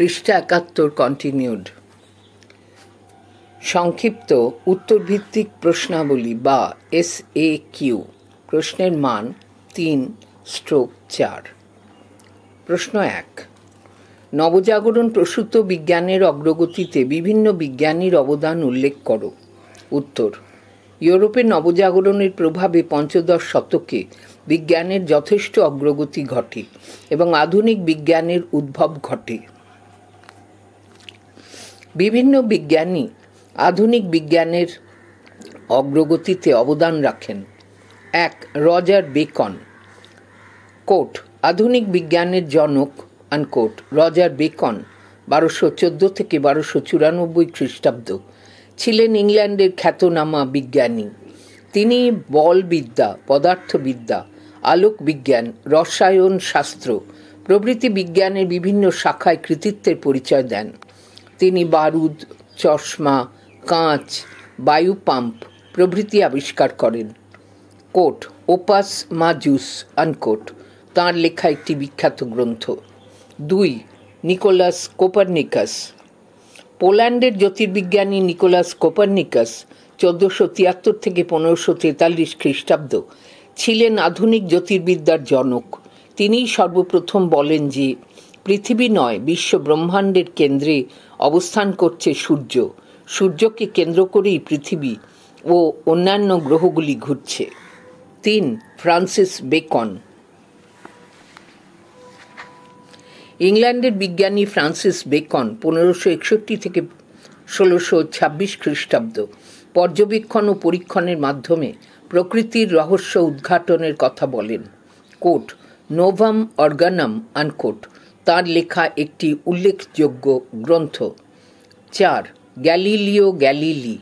পৃষ্ঠা একাত্তর কন্টিনিউড সংক্ষিপ্ত উত্তরভিত্তিক প্রশ্নাবলী বা এস এ কিউ প্রশ্নের মান তিন স্ট্রোক চার। প্রশ্ন এক, নবজাগরণ প্রসূত বিজ্ঞানের অগ্রগতিতে বিভিন্ন বিজ্ঞানীর অবদান উল্লেখ করো। উত্তর ইউরোপের নবজাগরণের প্রভাবে পঞ্চদশ শতকে বিজ্ঞানের যথেষ্ট অগ্রগতি ঘটে এবং আধুনিক বিজ্ঞানের উদ্ভব ঘটে। বিভিন্ন বিজ্ঞানী আধুনিক বিজ্ঞানের অগ্রগতিতে অবদান রাখেন। এক রজার বেকন। কোট, আধুনিক বিজ্ঞানের জনক আনকোট রজার বেকন, বারোশো চোদ্দ থেকে বারোশো চুরানব্বই খ্রিস্টাব্দ। ছিলেন ইংল্যান্ডের খ্যাতনামা বিজ্ঞানী। তিনি বলবিদ্যা, পদার্থবিদ্যা আলোক বিজ্ঞান রসায়ন শাস্ত্র প্রভৃতি বিজ্ঞানের বিভিন্ন শাখায় কৃতিত্বের পরিচয় দেন। তিনি বারুদ, চশমা, কাঁচ, বায়ু পাম্প প্রভৃতি আবিষ্কার করেন। কোট, ওপাস মাজুস, আনকোট, তাঁর লেখা একটি বিখ্যাত গ্রন্থ। দুই, নিকোলাস কোপারনিকাস। পোল্যান্ডের জ্যোতির্বিজ্ঞানী নিকোলাস কোপারনিকাস চোদ্দোশো তিয়াত্তর থেকে পনেরোশো তেতাল্লিশ খ্রিস্টাব্দ ছিলেন আধুনিক জ্যোতির্বিদ্যার জনক। তিনিই সর্বপ্রথম বলেন যে, পৃথিবী নয়, বিশ্ব ব্রহ্মাণ্ডের কেন্দ্রে অবস্থান করছে সূর্য। সূর্যকে কেন্দ্র করেই পৃথিবী ও অন্যান্য গ্রহগুলি ঘুরছে। তিন, ফ্রান্সিস বেকন। ইংল্যান্ডের বিজ্ঞানী ফ্রান্সিস বেকন পনেরোশো একষট্টি থেকে ষোলোশো ছাব্বিশ খ্রিস্টাব্দ পর্যবেক্ষণ ও পরীক্ষণের মাধ্যমে প্রকৃতির রহস্য উদ্ঘাটনের কথা বলেন। কোট, নোভাম অর্গানাম আনকোট তার লেখা একটি উল্লেখযোগ্য গ্রন্থ। চার, গ্যালিলিও গ্যালিলি।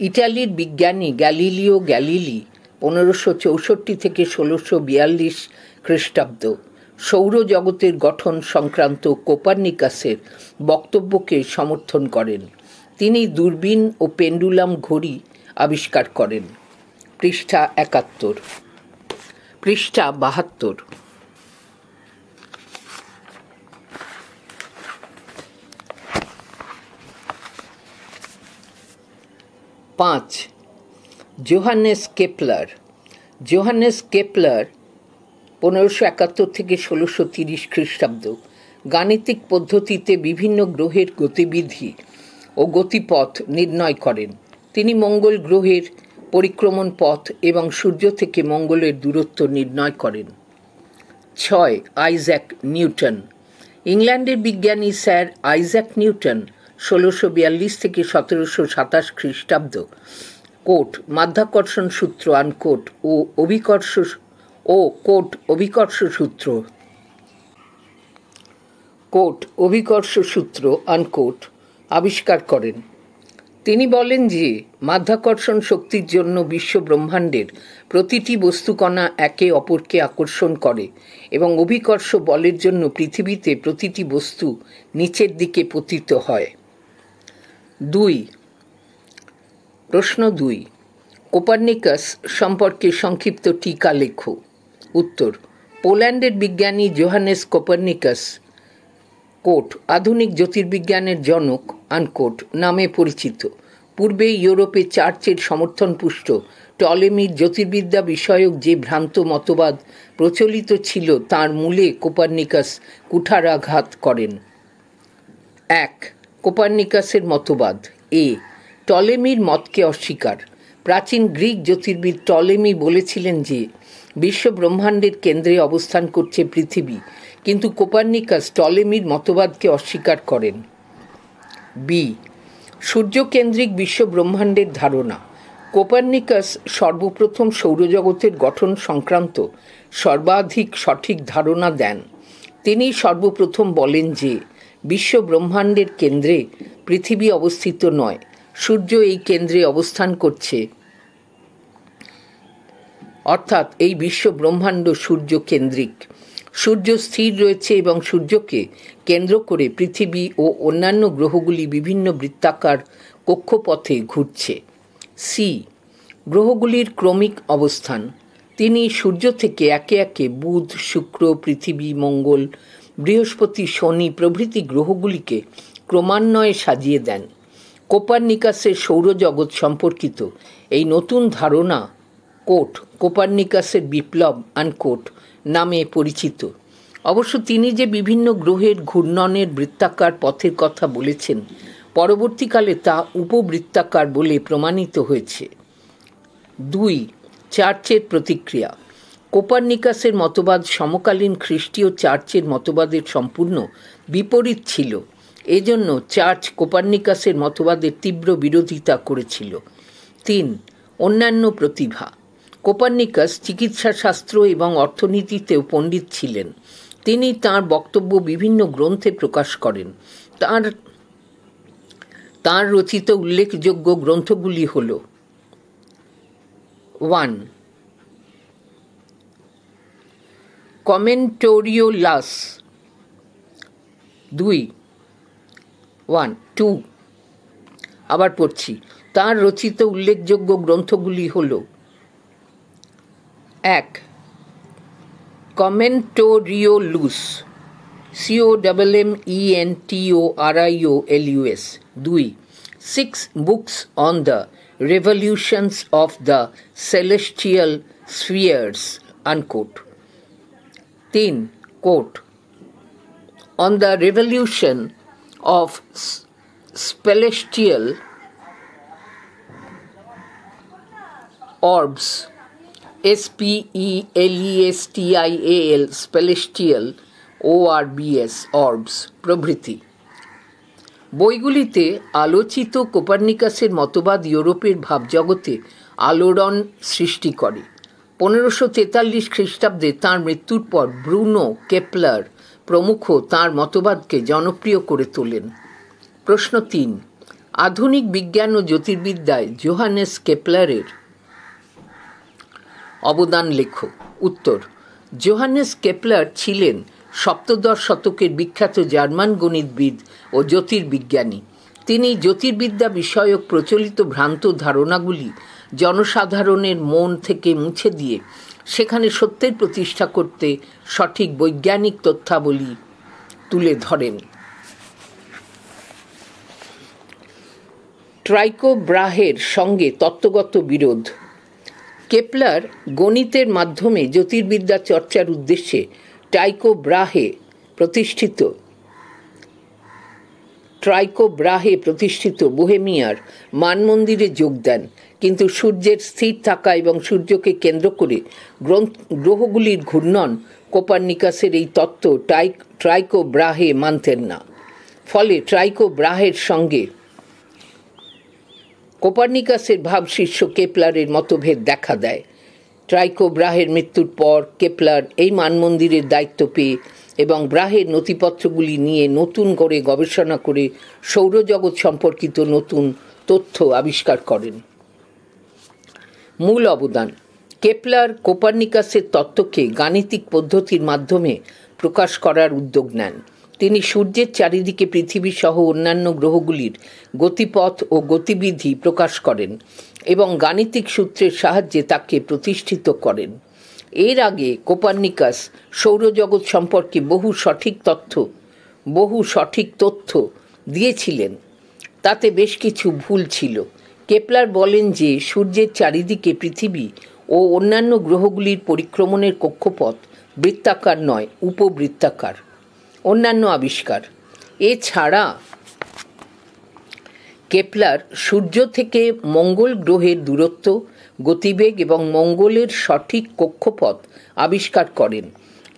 ইটালির বিজ্ঞানী গ্যালিলিও গ্যালিলি পনেরোশো চৌষট্টি থেকে ষোলোশো বিয়াল্লিশ খ্রিস্টাব্দ। সৌরজগতের গঠন সংক্রান্ত কোপার্নিকাসের বক্তব্যকে সমর্থন করেন। তিনি দূরবীন ও পেন্ডুলাম ঘড়ি আবিষ্কার করেন। পৃষ্ঠা একাত্তর। পৃষ্ঠা বাহাত্তর। পাঁচ, জোহানেস কেপলার। জোহানেস কেপলার পনেরোশো একাত্তর থেকে ষোলোশো তিরিশ খ্রিস্টাব্দ। গাণিতিক পদ্ধতিতে বিভিন্ন গ্রহের গতিবিধি ও গতিপথ নির্ণয় করেন। তিনি মঙ্গল গ্রহের পরিক্রমণ পথ এবং সূর্য থেকে মঙ্গলের দূরত্ব নির্ণয় করেন। ছয়, আইজ্যাক নিউটন। ইংল্যান্ডের বিজ্ঞানী স্যার আইজ্যাক নিউটন ষোলোশো বিয়াল্লিশ থেকে সতেরোশো সাতাশ খ্রিস্টাব্দ। কোট মাধ্যাকর্ষণ সূত্র আনকোট ও অভিকর্ষ ও কোট অভিকর্ষ সূত্র। কোট অভিকর্ষ সূত্র আনকোট আবিষ্কার করেন। তিনি বলেন যে, মাধ্যাকর্ষণ শক্তির জন্য বিশ্ব ব্রহ্মাণ্ডের প্রতিটি বস্তুকণা একে অপরকে আকর্ষণ করে এবং অভিকর্ষ বলের জন্য পৃথিবীতে প্রতিটি বস্তু নিচের দিকে পতিত হয়। দুই। প্রশ্ন দুই। কোপার্নিকাস সম্পর্কে সংক্ষিপ্ত টিকা লেখো। উত্তর, পোল্যান্ডের বিজ্ঞানী জোহানেস কোপার্নিকাস, কোট, আধুনিক জ্যোতির্বিজ্ঞানের জনক, আনকোট, নামে পরিচিত। পূর্বে ইউরোপে চার্চের সমর্থনপুষ্ট টলেমির জ্যোতির্বিদ্যা বিষয়ক যে ভ্রান্ত মতবাদ প্রচলিত ছিল, তার মূলে কোপার্নিকাস কুঠারাঘাত করেন। এক। কোপার্নিকাসের মতবাদ, এ, টলেমির মতকে অস্বীকার। প্রাচীন গ্রিক জ্যোতির্বিদ টলেমি বলেছিলেন যে, বিশ্ব ব্রহ্মাণ্ডের কেন্দ্রে অবস্থান করছে পৃথিবী, কিন্তু কোপার্নিকাস টলেমির মতবাদকে অস্বীকার করেন। বি, সূর্যকেন্দ্রিক বিশ্ব ব্রহ্মাণ্ডের ধারণা। কোপার্নিকাস সর্বপ্রথম সৌরজগতের গঠন সংক্রান্ত সর্বাধিক সঠিক ধারণা দেন। তিনি সর্বপ্রথম বলেন যে বিশ্ব ব্রহ্মাণ্ডের কেন্দ্রে পৃথিবী অবস্থিত নয়। সূর্য এই কেন্দ্রে অবস্থান করছে। অর্থাৎ এই বিশ্ব ব্রহ্মাণ্ড সূর্য কেন্দ্রিক। সূর্য স্থির রয়েছে এবং সূর্যকে কেন্দ্র করে পৃথিবী ও অন্যান্য গ্রহগুলি বিভিন্ন বৃত্তাকার কক্ষপথে ঘুরছে। সি গ্রহগুলির ক্রমিক অবস্থান। তিনি সূর্য থেকে একে একে বুধ, শুক্র, পৃথিবী, মঙ্গল বৃহস্পতি শনি প্রভৃতি গ্রহগুলিকে ক্রমান্বয়ে সাজিয়ে দেন। কোপারনিকাসের সৌরজগৎ সম্পর্কিত এই নতুন ধারণা কোট, কোপারনিকাসের বিপ্লব আনকোট নামে পরিচিত। অবশ্য তিনি যে বিভিন্ন গ্রহের ঘূর্ণনের বৃত্তাকার পথের কথা বলেছেন, পরবর্তীকালে তা উপবৃত্তাকার বলে প্রমাণিত হয়েছে। দুই, চার্চের প্রতিক্রিয়া। কোপারনিকাসের মতবাদ সমকালীন খ্রিস্টীয় চার্চের মতবাদের সম্পূর্ণ বিপরীত ছিল। এজন্য চার্চ কোপারনিকাসের মতবাদের তীব্র বিরোধিতা করেছিল। তিন, অন্যান্য প্রতিভা। কোপারনিকাস চিকিৎসাশাস্ত্র এবং অর্থনীতিতেও পণ্ডিত ছিলেন। তিনি তার বক্তব্য বিভিন্ন গ্রন্থে প্রকাশ করেন। তার তার রচিত উল্লেখযোগ্য গ্রন্থগুলি হল, ওয়ান কমেন্টোরিওলাস দুই। ওয়ান টু আবার পড়ছি। তার রচিত উল্লেখযোগ্য গ্রন্থগুলি হল এক Commentariolus C O double M E N T O R I O L U S দুই six books on the revolutions of the celestial spheres unquote তিন quote on the revolution of celestial orbs S P E L E S T I A L celestial O R B S orbs প্রভৃতি। বইগুলিতে আলোচিত কোপার্নিকাসের মতবাদ ইউরোপের ভাবজগতে আলোড়ন সৃষ্টি করে। পনেরোশো তেতাল্লিশ খ্রিস্টাব্দে তাঁর মৃত্যুর পর ব্রুনো কেপলার প্রমুখ তাঁর মতবাদকে জনপ্রিয় করে তোলেন। প্রশ্ন তিন, আধুনিক বিজ্ঞান ও জ্যোতির্বিদ্যায় জোহানেস কেপলারের অবদান লেখ উত্তর, জোহানেস কেপলার ছিলেন সপ্তদশ শতকের বিখ্যাত জার্মান গণিতবিদ ও জ্যোতির্বিজ্ঞানী। তিনি জ্যোতির্বিদ্যা বিষয়ক প্রচলিত ভ্রান্ত ধারণাগুলি জনসাধারণের মন থেকে মুছে দিয়ে সেখানে সত্যের প্রতিষ্ঠা করতে সঠিক বৈজ্ঞানিক তথ্যাবলী তুলে ধরেন। ট্রাইকোব্রাহের সঙ্গে তত্ত্বগত বিরোধ। কেপলার গণিতের মাধ্যমে জ্যোতির্বিদ্যা চর্চার উদ্দেশ্যে টাইকোব্রাহে প্রতিষ্ঠিত। ট্রাইকোব্রাহে প্রতিষ্ঠিত বোহেমিয়ার মানমন্দিরে যোগ দেন, কিন্তু সূর্যের স্থির থাকা এবং সূর্যকে কেন্দ্র করে গ্রহগুলির ঘূর্ণন কোপার্নিকাসের এই তত্ত্ব টাইক, ট্রাইকোব্রাহে মানতেন না। ফলে ট্রাইকোব্রাহের সঙ্গে কোপার্নিকাসের ভাবশিষ্য কেপলারের মতভেদ দেখা দেয়। ট্রাইকো ব্রাহের মৃত্যুর পর কেপলার এই মানমন্দিরের দায়িত্ব পেয়ে এবং ব্রাহের নথিপত্রগুলি নিয়ে নতুন করে গবেষণা করে সৌরজগৎ সম্পর্কিত নতুন তথ্য আবিষ্কার করেন। মূল অবদান, কেপলার কোপার্নিকাসের তত্ত্বকে গাণিতিক পদ্ধতির মাধ্যমে প্রকাশ করার উদ্যোগ নেন। তিনি সূর্যের চারিদিকে পৃথিবী সহ অন্যান্য গ্রহগুলির গতিপথ ও গতিবিধি প্রকাশ করেন এবং গাণিতিক সূত্রের সাহায্যে তাকে প্রতিষ্ঠিত করেন। এর আগে কোপার্নিকাস সৌরজগৎ সম্পর্কে বহু সঠিক তথ্য, বহু সঠিক তথ্য দিয়েছিলেন। তাতে বেশ কিছু ভুল ছিল। কেপলার বলেন যে, সূর্যের চারিদিকে পৃথিবী ও অন্যান্য গ্রহগুলির পরিক্রমণের কক্ষপথ বৃত্তাকার নয়, উপবৃত্তাকার। অন্যান্য আবিষ্কার। এছাড়া কেপলার সূর্য থেকে মঙ্গল গ্রহের দূরত্ব গতিবেগ এবং মঙ্গলের সঠিক কক্ষপথ আবিষ্কার করেন।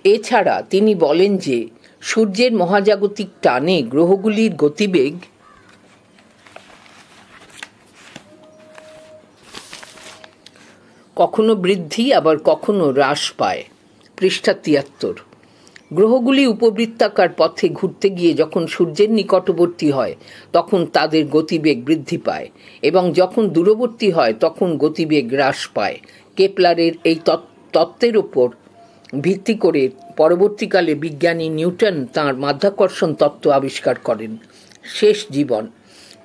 এছাড়া তিনি বলেন যে, সূর্যের মহাজাগতিক টানে গ্রহগুলির গতিবেগ কখনো বৃদ্ধি, আবার কখনো হ্রাস পায়। পৃষ্ঠা তিয়াত্তর। গ্রহগুলি উপবৃত্তাকার পথে ঘুরতে গিয়ে যখন সূর্যের নিকটবর্তী হয়, তখন তাদের গতিবেগ বৃদ্ধি পায় এবং যখন দূরবর্তী হয়, তখন গতিবেগ হ্রাস পায়। কেপলারের এই তত্ত্বের ওপর ভিত্তি করে পরবর্তীকালে বিজ্ঞানী নিউটন তাঁর মাধ্যাকর্ষণ তত্ত্ব আবিষ্কার করেন। শেষ জীবন।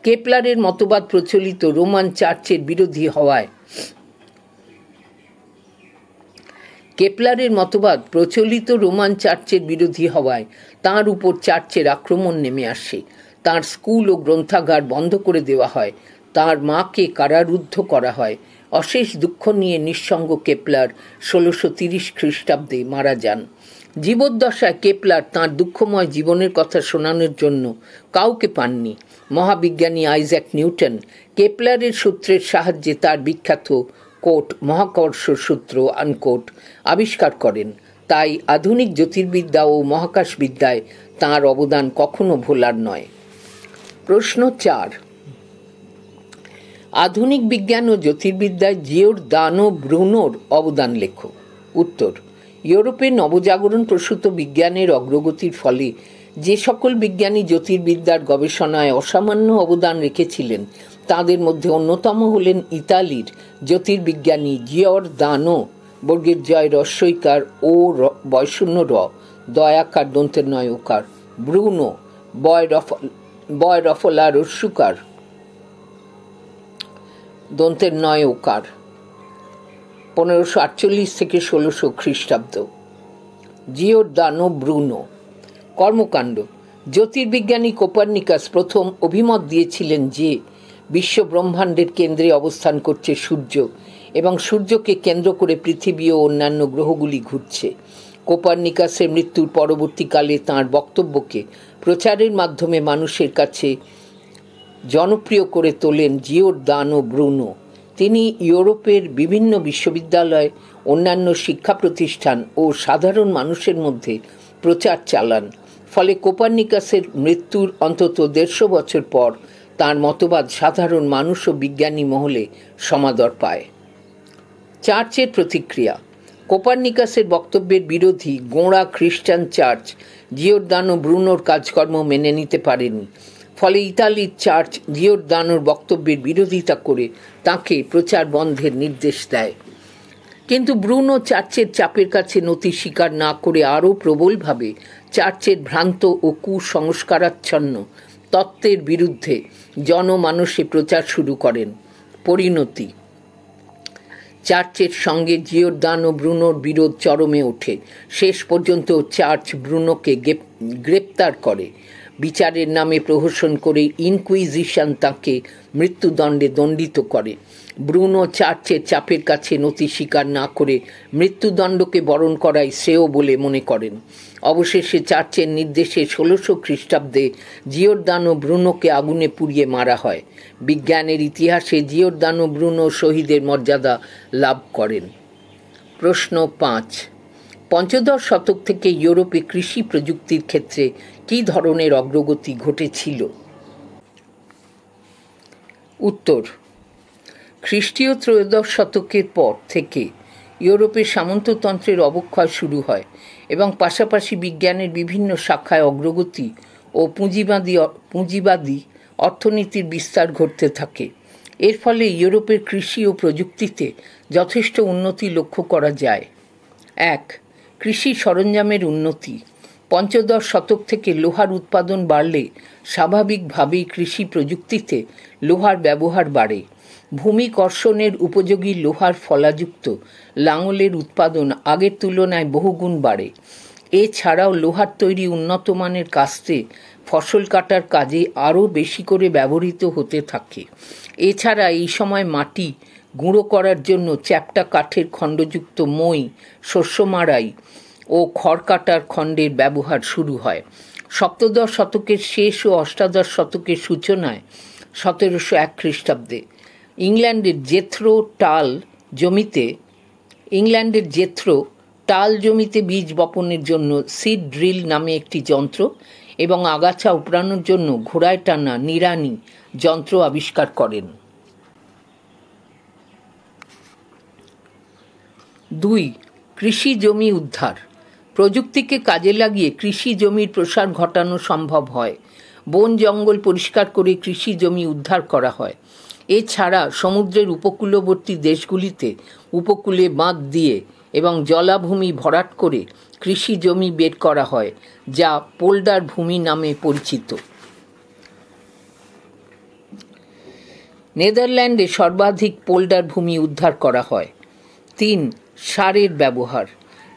কেপলারের মতবাদ প্রচলিত রোমান চার্চের বিরোধী হওয়ায় কেপলারের মতবাদ প্রচলিত রোমান চার্চের বিরোধী হওয়ায় তার উপর চার্চের আক্রমণ নেমে আসে। তার স্কুল ও গ্রন্থাগার বন্ধ করে দেওয়া হয়। তার মাকে কারারুদ্ধ করা হয়। অশেষ দুঃখ নিয়ে নিঃসঙ্গ কেপলার ষোলোশো তিরিশ খ্রিস্টাব্দে মারা যান। জীবদ্দশায় কেপলার তাঁর দুঃখময় জীবনের কথা শোনানোর জন্য কাউকে পাননি। মহাবিজ্ঞানী আইজ্যাক নিউটন কেপলারের সূত্রের সাহায্যে তার বিখ্যাত কোট, মহাকর্ষ সূত্র আনকোট আবিষ্কার করেন। তাই আধুনিক জ্যোতির্বিদ্যা ও মহাকাশবিদ্যায় তাঁর অবদান কখনো ভোলার নয়। প্রশ্ন চার। আধুনিক বিজ্ঞান ও জ্যোতির্বিদ্যায় জিওর দান ব্রুনোর অবদান লেখো। উত্তর, ইউরোপে নবজাগরণ প্রসূত বিজ্ঞানের অগ্রগতির ফলে যে সকল বিজ্ঞানী জ্যোতির্বিদ্যার গবেষণায় অসামান্য অবদান রেখেছিলেন তাদের মধ্যে অন্যতম হলেন ইতালির জ্যোতির্বিজ্ঞানী জিয়র দানো বর্গের জয় রস্যইকার ও বয়শূন্য র দয়াকার দন্তের নয় ওকার ব্রুনো, বয় রফ, বয় রফলা রস্যুকার দন্তের নয় ওকার পনেরোশো আটচল্লিশ থেকে ষোলোশো খ্রিস্টাব্দ। Giordano Bruno. কর্মকাণ্ড। জ্যোতির্বিজ্ঞানী কোপার্নিকাস প্রথম অভিমত দিয়েছিলেন যে বিশ্ব ব্রহ্মাণ্ডের কেন্দ্রে অবস্থান করছে সূর্য এবং সূর্যকে কেন্দ্র করে পৃথিবী ও অন্যান্য গ্রহগুলি ঘুরছে। কোপার্নিকাসের মৃত্যুর পরবর্তীকালে তাঁর বক্তব্যকে প্রচারের মাধ্যমে মানুষের কাছে জনপ্রিয় করে তোলেন জিওর দান ও ব্রুনো। তিনি ইউরোপের বিভিন্ন বিশ্ববিদ্যালয়, অন্যান্য শিক্ষা প্রতিষ্ঠান ও সাধারণ মানুষের মধ্যে প্রচার চালান। ফলে কোপার্নিকাসের মৃত্যুর অন্তত দেড়শো বছর পর তার মতবাদ সাধারণ মানুষ ও বিজ্ঞানী মহলে সমাদর পায়। চার্চের প্রতিক্রিয়া। কোপার্নিকাসের বক্তব্যের বিরোধী গোঁড়া খ্রিস্টান চার্চ জিওরদানো ব্রুনোর কাজকর্ম মেনে নিতে পারেনি। ফলে ইতালির চার্চ জিওরদানোর বক্তব্যের বিরোধিতা করে তাকে প্রচার বন্ধের নির্দেশ দেয়। কিন্তু ব্রুনো চার্চের চাপের কাছে নতি স্বীকার না করে আরও প্রবলভাবে চার্চের ভ্রান্ত ও কুসংস্কারাচ্ছন্ন তত্ত্বের বিরুদ্ধে জনমানসে প্রচার শুরু করেন। পরিণতি। চার্চের সঙ্গে জিওরদান ও ব্রুনোর বিরোধ চরমে ওঠে। শেষ পর্যন্ত চার্চ ব্রুনোকে গ্রেপ্তার করে। বিচারের নামে প্রহসন করে ইনকুইজিশন তাকে মৃত্যুদণ্ডে দণ্ডিত করে। ব্রুনো চার্চের চাপের কাছে নতি স্বীকার না করে মৃত্যুদণ্ডকে বরণ করাই শ্রেয় বলে মনে করেন। অবশেষে চার্চের নির্দেশে ষোলোশো খ্রিস্টাব্দে জিওরদানো ব্রুনোকে আগুনে পুড়িয়ে মারা হয়। বিজ্ঞানের ইতিহাসে জিওরদানো ব্রুনো শহীদের মর্যাদা লাভ করেন। প্রশ্ন পাঁচ, পঞ্চদশ শতক থেকে ইউরোপে কৃষি প্রযুক্তির ক্ষেত্রে কী ধরনের অগ্রগতি ঘটেছিল? উত্তর খ্রিস্টীয় ত্রয়োদশ শতকের পর থেকে ইউরোপে সামন্ততন্ত্রের অবক্ষয় শুরু হয় এবং পাশাপাশি বিজ্ঞানের বিভিন্ন শাখায় অগ্রগতি ও পুঁজিবাদী পুঁজিবাদী অর্থনীতির বিস্তার ঘটতে থাকে। এর ফলে ইউরোপের কৃষি ও প্রযুক্তিতে যথেষ্ট উন্নতি লক্ষ্য করা যায়। এক, কৃষি সরঞ্জামের উন্নতি। পঞ্চদশ শতক থেকে লোহার উৎপাদন বাড়লে স্বাভাবিকভাবেই কৃষি প্রযুক্তিতে লোহার ব্যবহার বাড়ে। ভূমি কর্ষণের উপযোগী লোহার ফলাযুক্ত লাঙলের উৎপাদন আগের তুলনায় বহুগুণ বাড়ে। এছাড়াও লোহার তৈরি উন্নত মানের কাস্তে ফসল কাটার কাজে আরও বেশি করে ব্যবহৃত হতে থাকে। এছাড়া এই সময় মাটি গুঁড়ো করার জন্য চ্যাপটা কাঠের খণ্ডযুক্ত মই শস্য মারাই ও খড়কাটার খণ্ডের ব্যবহার শুরু হয়। সপ্তদশ শতকের শেষ ও অষ্টাদশ শতকের সূচনায় সতেরোশো এক খ্রিস্টাব্দে ইংল্যান্ডের জেথ্রো টাল জমিতে, ইংল্যান্ডের জেথ্রো টাল জমিতে বীজ বপনের জন্য সিড ড্রিল নামে একটি যন্ত্র এবং আগাছা উপড়ানোর জন্য ঘোড়ায় টানা নিরানি যন্ত্র আবিষ্কার করেন। দুই, কৃষি জমি উদ্ধার। প্রযুক্তিকে কাজে লাগিয়ে কৃষি জমির প্রসার ঘটানো সম্ভব হয়। বন জঙ্গল পরিষ্কার করে কৃষি জমি উদ্ধার করা হয়। এছাড়া সমুদ্রের উপকূলবর্তী দেশগুলিতে উপকূলে বাঁধ দিয়ে এবং জলাভূমি ভরাট করে কৃষি জমি বের করা হয়, যা পোল্ডার ভূমি নামে পরিচিত। নেদারল্যান্ডে সর্বাধিক পোল্ডার ভূমি উদ্ধার করা হয়। তিন, সারের ব্যবহার।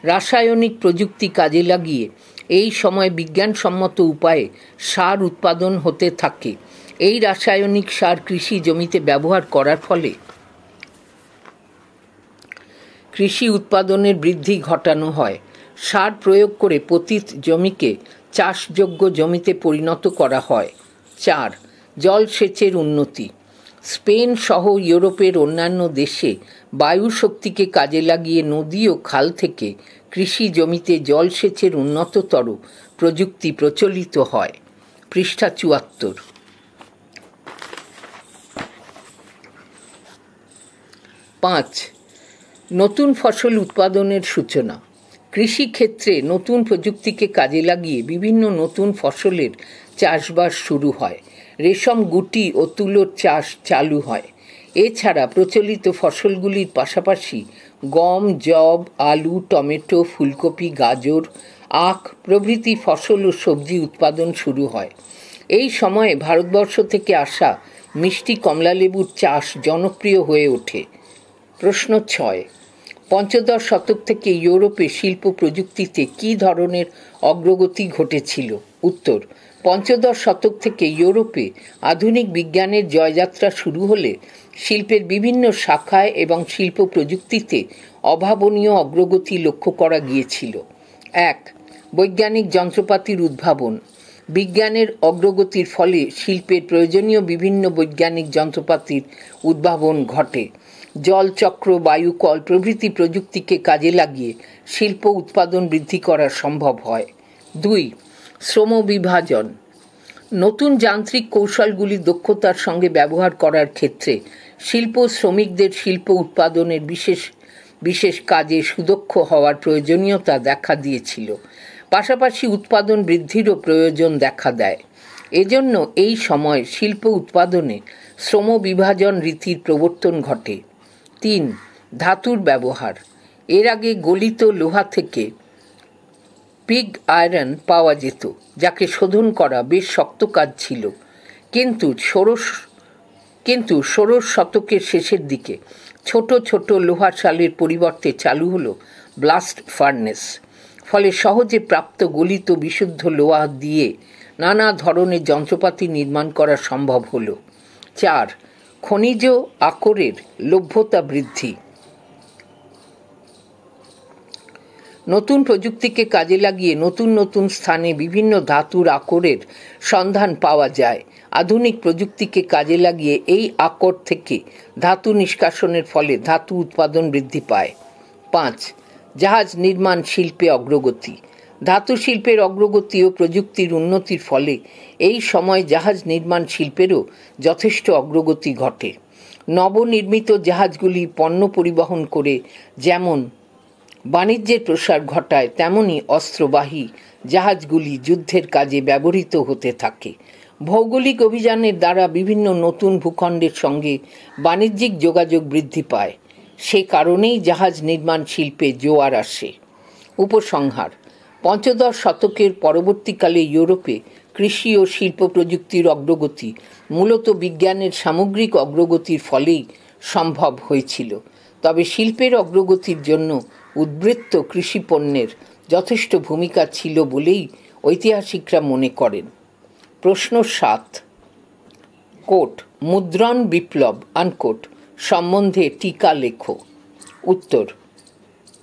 রাসায়নিক প্রযুক্তি কাজে লাগিয়ে এই সময় বিজ্ঞানসম্মত উপায়ে সার উৎপাদন হতে থাকে। এই রাসায়নিক সার কৃষি জমিতে ব্যবহার করার ফলে কৃষি উৎপাদনের বৃদ্ধি ঘটানো হয়। সার প্রয়োগ করে পতিত জমিকে চাষযোগ্য জমিতে পরিণত করা হয়। চার, জলসেচের উন্নতি। স্পেন সহ ইউরোপের অন্যান্য দেশে বায়ু শক্তিকে কাজে লাগিয়ে নদী ও খাল থেকে কৃষি জমিতে জলসেচের উন্নততর প্রযুক্তি প্রচলিত হয়। পৃষ্ঠা চুয়াত্তর। পাঁচ, নতুন ফসল উৎপাদনের সূচনা। কৃষিক্ষেত্রে নতুন প্রযুক্তিকে কাজে লাগিয়ে বিভিন্ন নতুন ফসলের চাষবাস শুরু হয়। রেশম, গুটি ও তুলোর চাষ চালু হয়। এছাড়া প্রচলিত ফসলগুলির পাশাপাশি গম জব আলু, টমেটো, ফুলকপি, গাজর, আখ প্রভৃতি ফসল ও সবজি উৎপাদন শুরু হয়। এই সময়ে ভারতবর্ষ থেকে আসা মিষ্টি কমলালেবুর চাষ জনপ্রিয় হয়ে ওঠে। প্রশ্ন ছয়, পঞ্চদশ শতক থেকে ইউরোপে শিল্প প্রযুক্তিতে কী ধরনের অগ্রগতি ঘটেছিল? উত্তর পঞ্চদশ শতক থেকে ইউরোপে আধুনিক বিজ্ঞানের জয়যাত্রা শুরু হলে শিল্পের বিভিন্ন শাখায় এবং শিল্প প্রযুক্তিতে অভাবনীয় অগ্রগতি লক্ষ্য করা গিয়েছিল। এক, বৈজ্ঞানিক যন্ত্রপাতির উদ্ভাবন। বিজ্ঞানের অগ্রগতির ফলে শিল্পের প্রয়োজনীয় বিভিন্ন বৈজ্ঞানিক যন্ত্রপাতির উদ্ভাবন ঘটে। জলচক্র বায়ুকল প্রভৃতি প্রযুক্তিকে কাজে লাগিয়ে শিল্প উৎপাদন বৃদ্ধি করা সম্ভব হয়। দুই শ্রম বিভাজন নতুন যান্ত্রিক কৌশলগুলি দক্ষতার সঙ্গে ব্যবহার করার ক্ষেত্রে শিল্প শ্রমিকদের শিল্প উৎপাদনের বিশেষ বিশেষ কাজে সুদক্ষ হওয়ার প্রয়োজনীয়তা দেখা দিয়েছিল। পাশাপাশি উৎপাদন বৃদ্ধিরও প্রয়োজন দেখা দেয়। এজন্য এই সময় শিল্প উৎপাদনে শ্রম বিভাজন রীতির প্রবর্তন ঘটে। তিন, ধাতুর ব্যবহার। এর আগে গলিত লোহা থেকে পিগ আয়রন পাওয়া যেত, যাকে শোধন করা বেশ শক্ত কাজ ছিল। কিন্তু ষোড়শ কিন্তু ষোড়শ শতকের শেষের দিকে ছোট ছোট লোহার শালের পরিবর্তে চালু হলো ব্লাস্ট ফার্নেস। ফলে সহজে প্রাপ্ত গলিত বিশুদ্ধ লোহা দিয়ে নানা ধরনের যন্ত্রপাতি নির্মাণ করা সম্ভব হলো। চার, খনিজ আকরের লভ্যতা বৃদ্ধি। নতুন প্রযুক্তিকে কাজে লাগিয়ে নতুন নতুন স্থানে বিভিন্ন ধাতুর আকরের সন্ধান পাওয়া যায়। আধুনিক প্রযুক্তিকে কাজে লাগিয়ে এই আকর থেকে ধাতু নিষ্কাশনের ফলে ধাতু উৎপাদন বৃদ্ধি পায়। পাঁচ, জাহাজ নির্মাণ শিল্পে অগ্রগতি। ধাতু শিল্পের অগ্রগতি ও প্রযুক্তির উন্নতির ফলে এই সময় জাহাজ নির্মাণ শিল্পেরও যথেষ্ট অগ্রগতি ঘটে। নবনির্মিত জাহাজগুলি পণ্য পরিবহন করে যেমন বাণিজ্যের প্রসার ঘটায় তেমনি অস্ত্রবাহী জাহাজগুলি যুদ্ধের কাজে ব্যবহৃত হতে থাকে। ভৌগোলিক অভিযানের দ্বারা বিভিন্ন নতুন ভূখণ্ডের সঙ্গে বাণিজ্যিক যোগাযোগ বৃদ্ধি পায়। সে কারণেই জাহাজ নির্মাণ শিল্পে জোয়ার আসে। উপসংহার, পঞ্চদশ শতকের পরবর্তীকালে ইউরোপে কৃষি ও শিল্প প্রযুক্তির অগ্রগতি মূলত বিজ্ঞানের সামগ্রিক অগ্রগতির ফলেই সম্ভব হয়েছিল। তবে শিল্পের অগ্রগতির জন্য উদ্বৃত্ত কৃষি পণ্যের যথেষ্ট ভূমিকা ছিল বলেই ঐতিহাসিকরা মনে করেন। প্রশ্ন সাত। কোট, মুদ্রণ বিপ্লব আনকোট সম্বন্ধে টিকা লেখো। উত্তর,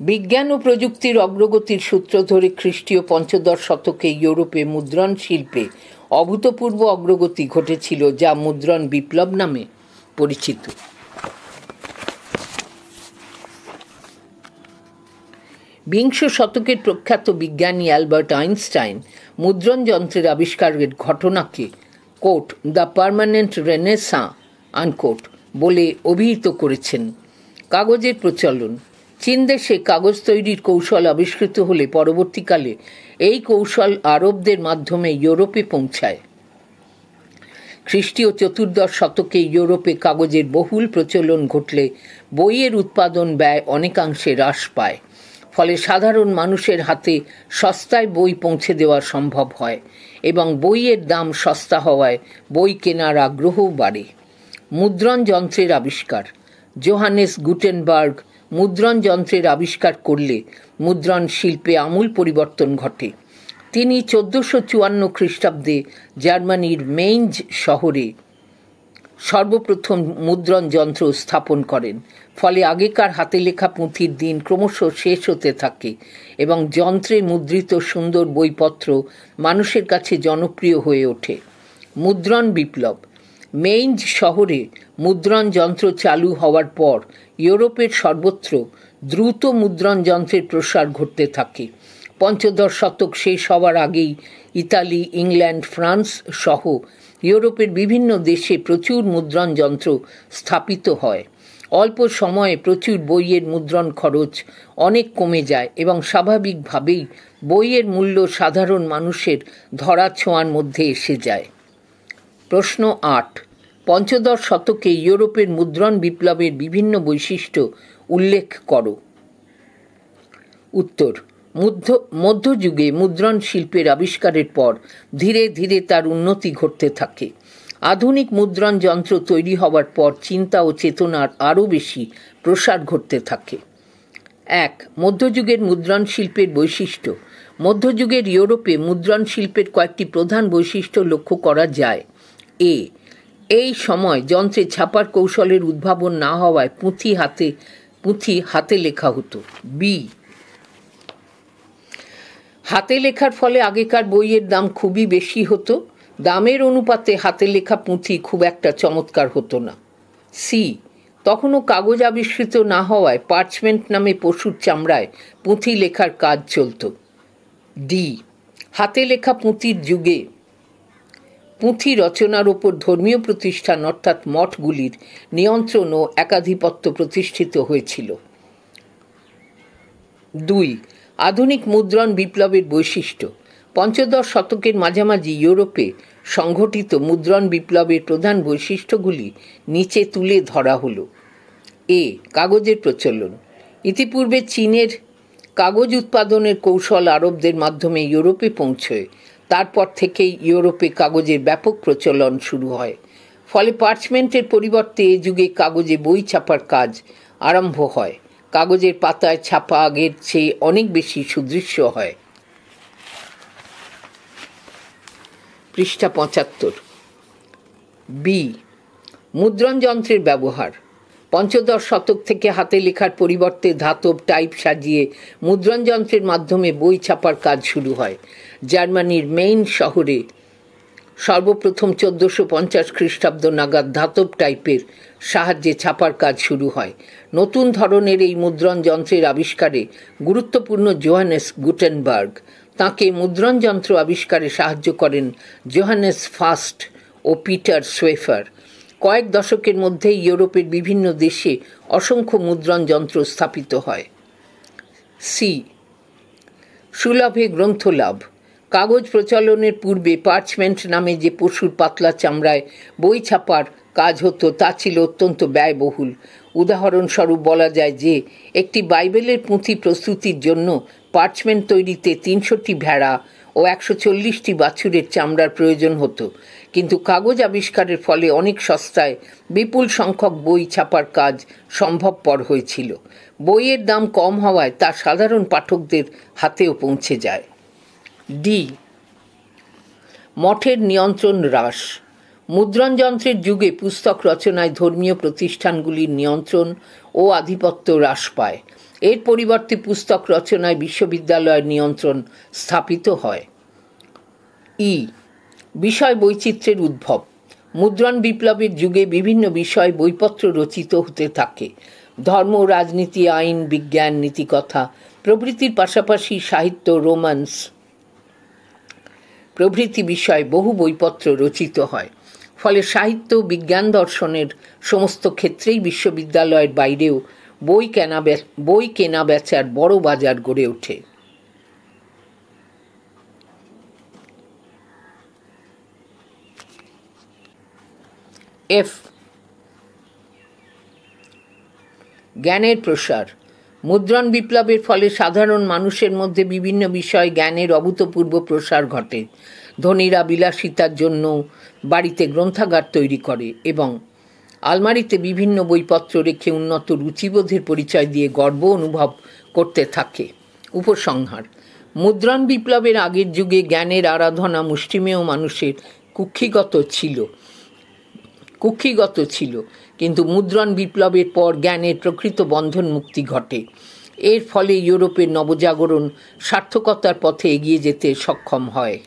বিজ্ঞান ও প্রযুক্তির অগ্রগতির সূত্র ধরে খ্রিস্টীয় পঞ্চদশ শতকে ইউরোপে মুদ্রণ শিল্পে অভূতপূর্ব অগ্রগতি ঘটেছিল, যা মুদ্রণ বিপ্লব নামে পরিচিত। বিংশ শতকের প্রখ্যাত বিজ্ঞানী অ্যালবার্ট আইনস্টাইন মুদ্রণ যন্ত্রের আবিষ্কারের ঘটনাকে quote the permanent renaissance unquote বলে অভিহিত করেছেন। কাগজের প্রচলন। চীন দেশে কাগজ তৈরির কৌশল আবিষ্কৃত হলে পরবর্তীকালে এই কৌশল আরবদের মাধ্যমে ইউরোপে পৌঁছায়। খ্রিস্টীয় চতুর্দশ শতকে ইউরোপে কাগজের বহুল প্রচলন ঘটলে বইয়ের উৎপাদন ব্যয় অনেকাংশে হ্রাস পায়। ফলে সাধারণ মানুষের হাতে সস্তায় বই পৌঁছে দেওয়া সম্ভব হয় এবং বইয়ের দাম সস্তা হওয়ায় বই কেনার আগ্রহও বাড়ে। মুদ্রণ যন্ত্রের আবিষ্কার। জোহানেস গুটেনবার্গ মুদ্রণ যন্ত্রের আবিষ্কার করলে মুদ্রণ শিল্পে আমূল পরিবর্তন ঘটে। তিনি চোদ্দশো চুয়ান্ন খ্রিস্টাব্দে জার্মানির মেইনজ শহরে সর্বপ্রথম মুদ্রণ যন্ত্র স্থাপন করেন। ফলে আগেকার হাতে লেখা পুঁথির দিন ক্রমশ শেষ হতে থাকে এবং যন্ত্রে মুদ্রিত সুন্দর বইপত্র মানুষের কাছে জনপ্রিয় হয়ে ওঠে। মুদ্রণ বিপ্লব। মেইঞ্জ শহরে মুদ্রণ যন্ত্র চালু হওয়ার পর ইউরোপের সর্বত্র দ্রুত মুদ্রণ যন্ত্রের প্রসার ঘটতে থাকে। পঞ্চদশ শতক শেষ হওয়ার আগেই ইতালি, ইংল্যান্ড, ফ্রান্স সহ ইউরোপের বিভিন্ন দেশে প্রচুর মুদ্রণ যন্ত্র স্থাপিত হয়। অল্প সময়ে প্রচুর বইয়ের মুদ্রণ খরচ অনেক কমে যায় এবং স্বাভাবিকভাবেই বইয়ের মূল্য সাধারণ মানুষের ধরা ছোঁয়ার মধ্যে এসে যায়। প্রশ্ন আট। পঞ্চদশ শতকে ইউরোপের মুদ্রণ বিপ্লবের বিভিন্ন বৈশিষ্ট্য উল্লেখ করো। উত্তর। মধ্য, মধ্যযুগে মুদ্রণ শিল্পের আবিষ্কারের পর ধীরে ধীরে তার উন্নতি ঘটতে থাকে। আধুনিক মুদ্রণ যন্ত্র তৈরি হওয়ার পর চিন্তা ও চেতনার আরও বেশি প্রসার ঘটতে থাকে। এক, মধ্যযুগের মুদ্রণ শিল্পের বৈশিষ্ট্য। মধ্যযুগের ইউরোপে মুদ্রণ শিল্পের কয়েকটি প্রধান বৈশিষ্ট্য লক্ষ্য করা যায়। এ, এই সময় যন্ত্রে ছাপার কৌশলের উদ্ভাবন না হওয়ায় পুঁথি হাতে পুঁথি হাতে লেখা হতো। বি হাতে লেখার ফলে আগেকার বইয়ের দাম খুবই বেশি হতো। দামের অনুপাতে হাতে লেখা পুঁথি খুব একটা চমৎকার হতো না। সি, তখনও কাগজ আবিষ্কৃত না হওয়ায় পার্চমেন্ট নামে পশুর চামড়ায় পুঁথি লেখার কাজ চলত। ডি, হাতে লেখা পুঁথির যুগে পুঁথি রচনার ওপর ধর্মীয় প্রতিষ্ঠান অর্থাৎ মঠগুলির নিয়ন্ত্রণ ও একাধিপত্য প্রতিষ্ঠিত হয়েছিল। দুই আধুনিক মুদ্রণ বিপ্লবের বৈশিষ্ট্য। পঞ্চদশ শতকের মাঝামাঝি ইউরোপে সংঘটিত মুদ্রণ বিপ্লবের প্রধান বৈশিষ্ট্যগুলি নিচে তুলে ধরা হলো। এ, কাগজের প্রচলন। ইতিপূর্বে চীনের কাগজ উৎপাদনের কৌশল আরবদের মাধ্যমে ইউরোপে পৌঁছয়। তারপর থেকেই ইউরোপে কাগজের ব্যাপক প্রচলন শুরু হয়। ফলে পার্চমেন্টের পরিবর্তে এ যুগে কাগজে বই ছাপার কাজ আরম্ভ হয়। কাগজের পাতায় ছাপা আগের চেয়ে অনেক বেশি সুদৃশ্য হয়। পৃষ্ঠা পঁচাত্তর। বি মুদ্রণ যন্ত্রের ব্যবহার। পঞ্চদশ শতক থেকে হাতে লেখার পরিবর্তে ধাতব টাইপ সাজিয়ে মুদ্রণ যন্ত্রের মাধ্যমে বই ছাপার কাজ শুরু হয়। জার্মানির মেইন শহরে সর্বপ্রথম চোদ্দোশো পঞ্চাশ খ্রিস্টাব্দ নাগাদ ধাতব টাইপের সাহায্যে ছাপার কাজ শুরু হয়। নতুন ধরনের এই মুদ্রণ যন্ত্রের আবিষ্কারে গুরুত্বপূর্ণ জোহানেস গুটেনবার্গ। তাকে মুদ্রণ যন্ত্র আবিষ্কারে সাহায্য করেন জোহানেস ফাস্ট ও পিটার সোয়েফার। কয়েক দশকের মধ্যে ইউরোপের বিভিন্ন দেশে অসংখ্য মুদ্রণ যন্ত্র স্থাপিত হয়। সি। সুলভে গ্রন্থ লাভ কাগজ প্রচলনের পূর্বে পার্চমেন্ট নামে যে পশুর পাতলা চামড়ায় বই ছাপার কাজ হতো, তা ছিল অত্যন্ত ব্যয়বহুল। উদাহরণস্বরূপ বলা যায় যে, একটি বাইবেলের পুঁথি প্রস্তুতির জন্য পার্চমেন্ট তৈরিতে তিনশোটি ভেড়া ও একশো চল্লিশটি বাছুরের চামড়ার প্রয়োজন হতো। কিন্তু কাগজ আবিষ্কারের ফলে অনেক সস্তায় বিপুল সংখ্যক বই ছাপার কাজ সম্ভবপর হয়েছিল। বইয়ের দাম কম হওয়ায় তা সাধারণ পাঠকদের হাতেও পৌঁছে যায়। ডি মঠের নিয়ন্ত্রণ হ্রাস। মুদ্রণ যন্ত্রের যুগে পুস্তক রচনায় ধর্মীয় প্রতিষ্ঠানগুলির নিয়ন্ত্রণ ও আধিপত্য হ্রাস পায়। এর পরিবর্তে পুস্তক রচনায় বিশ্ববিদ্যালয়ের নিয়ন্ত্রণ স্থাপিত হয়। ই বিষয় বৈচিত্র্যের উদ্ভব। মুদ্রণ বিপ্লবের যুগে বিভিন্ন বিষয় বইপত্র রচিত হতে থাকে। ধর্ম, রাজনীতি, আইন, বিজ্ঞান, নীতিকথা প্রভৃতির পাশাপাশি সাহিত্য, রোমান্স প্রভৃতি বিষয়ে বহু বইপত্র রচিত হয়। ফলে সাহিত্য, বিজ্ঞান দর্শনের সমস্ত ক্ষেত্রেই বিশ্ববিদ্যালয়ের বাইরেও বই কেনা বই কেনা বেচার বড় বাজার গড়ে ওঠে। এফ. জ্ঞানের প্রসার মুদ্রণ বিপ্লবের ফলে সাধারণ মানুষের মধ্যে বিভিন্ন বিষয়ে জ্ঞানের অভূতপূর্ব প্রসার ঘটে। ধনীরা বিলাসিতার জন্য বাড়িতে গ্রন্থাগার তৈরি করে এবং আলমারিতে বিভিন্ন বইপত্র রেখে উন্নত রুচিবোধের পরিচয় দিয়ে গর্ব অনুভব করতে থাকে। উপসংহার, মুদ্রণ বিপ্লবের আগের যুগে জ্ঞানের আরাধনা মুষ্টিমেয় মানুষের কুক্ষিগত ছিল। কুক্ষিগত ছিল। কিন্তু মুদ্রণ বিপ্লবের পর জ্ঞানের প্রকৃত বন্ধন মুক্তি ঘটে। এর ফলে ইউরোপের নবজাগরণ সার্থকতার পথে এগিয়ে যেতে সক্ষম হয়।